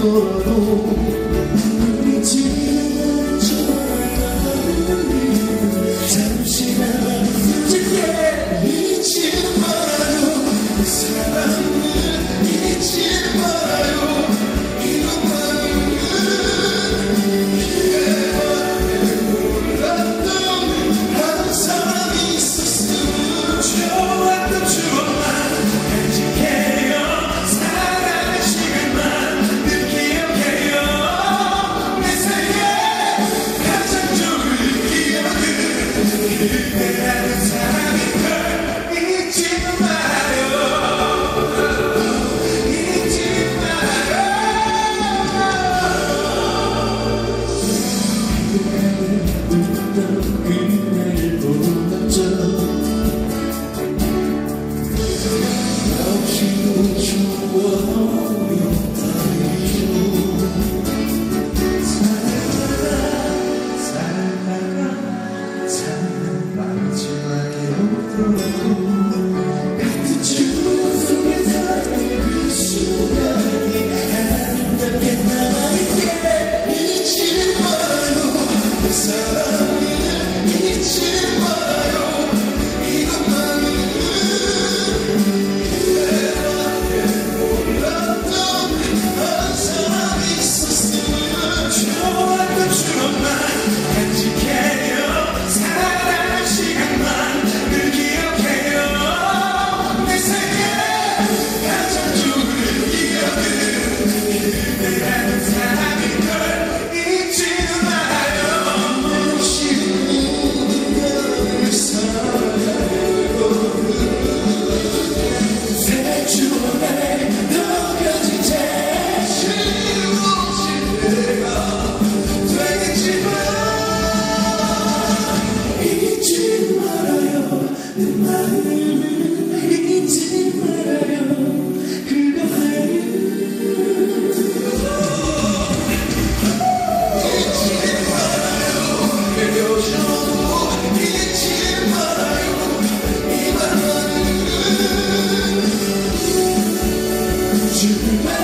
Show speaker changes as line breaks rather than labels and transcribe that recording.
futuro Yeah. 주